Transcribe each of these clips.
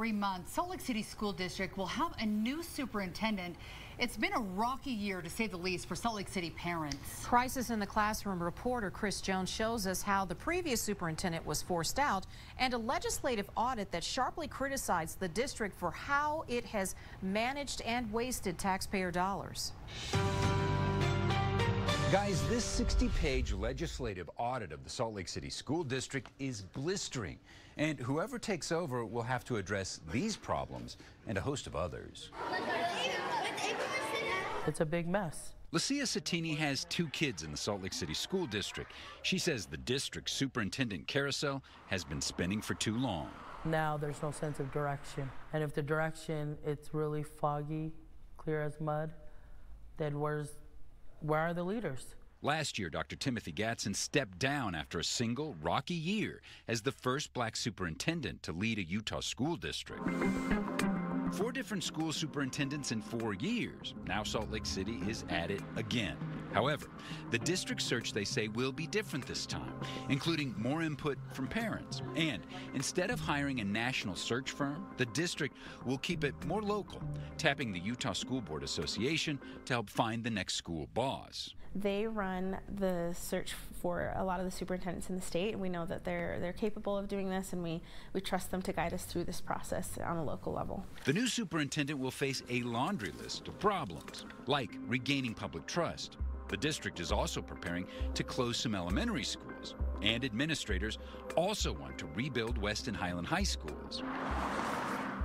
three months, Salt Lake City School District will have a new superintendent. It's been a rocky year, to say the least, for Salt Lake City parents. Crisis in the Classroom reporter Chris Jones shows us how the previous superintendent was forced out and a legislative audit that sharply criticized the district for how it has managed and wasted taxpayer dollars. Guys, this 60-page legislative audit of the Salt Lake City School District is blistering. And whoever takes over will have to address these problems and a host of others. It's a big mess. Lucia Satini has two kids in the Salt Lake City School District. She says the district superintendent carousel has been spinning for too long. Now there's no sense of direction. And if the direction it's really foggy, clear as mud, then where's where are the leaders? Last year, Dr. Timothy Gadson stepped down after a single rocky year as the first black superintendent to lead a Utah school district. Four different school superintendents in four years. Now Salt Lake City is at it again. However, the district search, they say, will be different this time, including more input from parents. And instead of hiring a national search firm, the district will keep it more local, tapping the Utah School Board Association to help find the next school boss. They run the search for a lot of the superintendents in the state, and we know that they're they're capable of doing this, and we, we trust them to guide us through this process on a local level. The new superintendent will face a laundry list of problems, like regaining public trust, the district is also preparing to close some elementary schools, and administrators also want to rebuild West and Highland High Schools.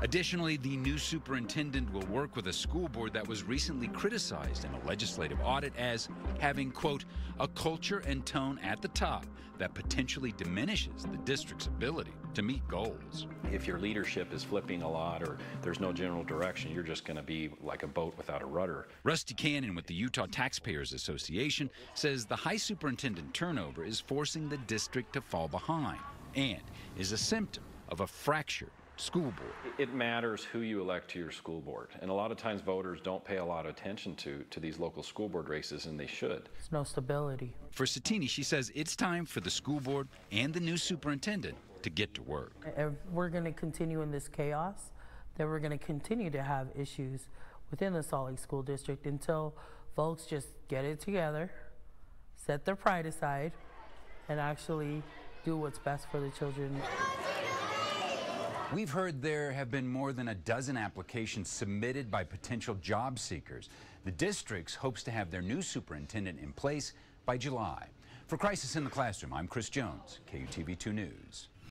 Additionally, the new superintendent will work with a school board that was recently criticized in a legislative audit as having, quote, a culture and tone at the top that potentially diminishes the district's ability to meet goals. If your leadership is flipping a lot or there's no general direction, you're just going to be like a boat without a rudder. Rusty Cannon with the Utah Taxpayers Association says the high superintendent turnover is forcing the district to fall behind and is a symptom of a fractured school board. It matters who you elect to your school board. And a lot of times voters don't pay a lot of attention to, to these local school board races, and they should. There's no stability. For Satini, she says it's time for the school board and the new superintendent to get to work. If we're going to continue in this chaos, then we're going to continue to have issues within the Salt Lake School District until folks just get it together, set their pride aside, and actually do what's best for the children. We've heard there have been more than a dozen applications submitted by potential job seekers. The district hopes to have their new superintendent in place by July. For Crisis in the Classroom, I'm Chris Jones, KUTV 2 News.